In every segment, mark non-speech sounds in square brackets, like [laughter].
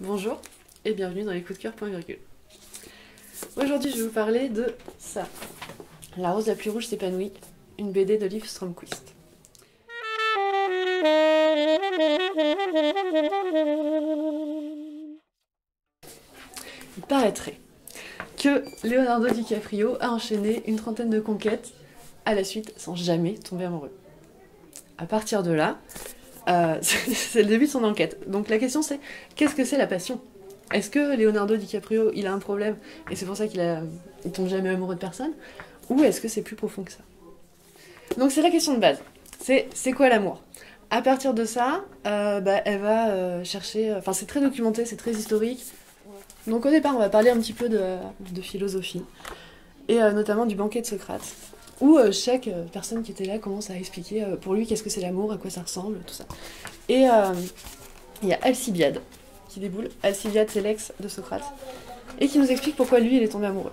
Bonjour et bienvenue dans les coups de cœur. Aujourd'hui, je vais vous parler de ça. La rose la plus rouge s'épanouit, une BD de Liv Stromquist. Il paraîtrait que Leonardo DiCaprio a enchaîné une trentaine de conquêtes à la suite sans jamais tomber amoureux. À partir de là, euh, [laughs] c'est le début de son enquête. Donc la question c'est qu'est-ce que c'est la passion? Est-ce que Leonardo DiCaprio il a un problème et c'est pour ça qu'il tombe jamais amoureux de personne? Ou est-ce que c'est plus profond que ça? Donc c'est la question de base. C'est quoi l'amour? À partir de ça, euh, bah, elle va euh, chercher. Enfin c'est très documenté, c'est très historique. Donc au départ on va parler un petit peu de philosophie et notamment du banquet de Socrate où euh, chaque euh, personne qui était là commence à expliquer euh, pour lui qu'est-ce que c'est l'amour, à quoi ça ressemble, tout ça. Et il y a Alcibiade qui déboule. Alcibiade, c'est l'ex de Socrate. Et qui nous explique pourquoi lui, il est tombé amoureux.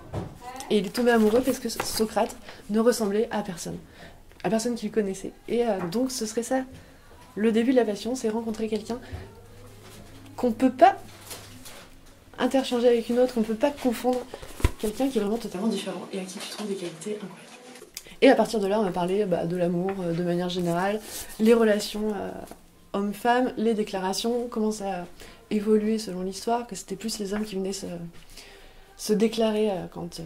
Et il est tombé amoureux parce que Socrate ne ressemblait à personne. À personne qu'il connaissait. Et donc, ce serait ça. Le début de la passion, c'est rencontrer quelqu'un qu'on peut pas interchanger avec une autre, qu'on peut pas confondre. Quelqu'un qui est vraiment totalement différent et à qui tu trouves des qualités incroyables. Et à partir de là, on va parler bah, de l'amour euh, de manière générale, les relations euh, hommes-femmes, les déclarations, comment ça a évolué selon l'histoire, que c'était plus les hommes qui venaient se, déclarer euh, quand.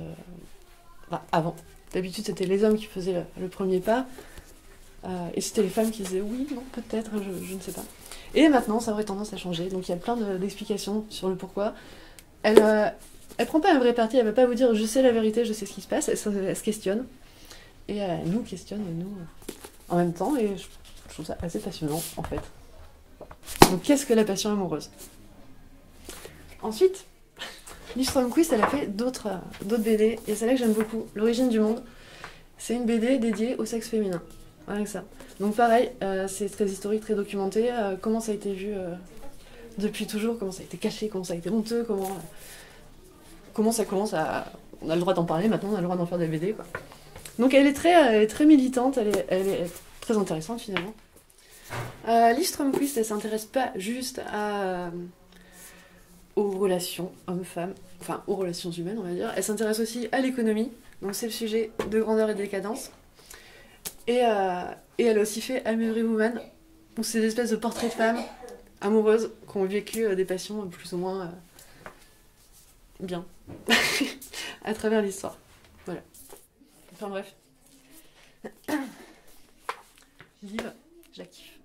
Bah, avant. D'habitude, c'était les hommes qui faisaient le, premier pas. et c'était les femmes qui disaient oui, non, peut-être, hein, je, ne sais pas. Et maintenant, ça aurait tendance à changer. Donc il y a plein d'explications sur le pourquoi. Elle, elle prend pas un vrai parti, elle va pas vous dire je sais la vérité, je sais ce qui se passe, elle se questionne et elle nous questionne, nous, en même temps, et je, trouve ça assez passionnant, en fait. Donc, qu'est-ce que la passion amoureuse? Ensuite, [laughs] Liv Stromquist, elle a fait d'autres BD, et celle-là que j'aime beaucoup, L'origine du monde. C'est une BD dédiée au sexe féminin. Rien que ça. Donc pareil, euh, c'est très historique, très documenté. Euh, comment ça a été vu euh, depuis toujours, comment ça a été caché, comment ça a été honteux, comment, comment ça commence à... On a le droit d'en parler maintenant, on a le droit d'en faire des BD, quoi. Donc elle est très, très militante, elle est, très intéressante finalement. Euh, Lee Stromquist, elle s'intéresse pas juste euh, aux relations hommes-femmes, enfin aux relations humaines on va dire, elle s'intéresse aussi à l'économie, donc c'est le sujet de grandeur et de décadence. Et, euh, et elle a aussi fait Amory Woman, donc c'est des espèces de portraits de femmes amoureuses qui ont vécu euh, des passions plus ou moins bien [laughs] à travers l'histoire. Voilà. Enfin bref. [coughs] Vive, je la kiffe.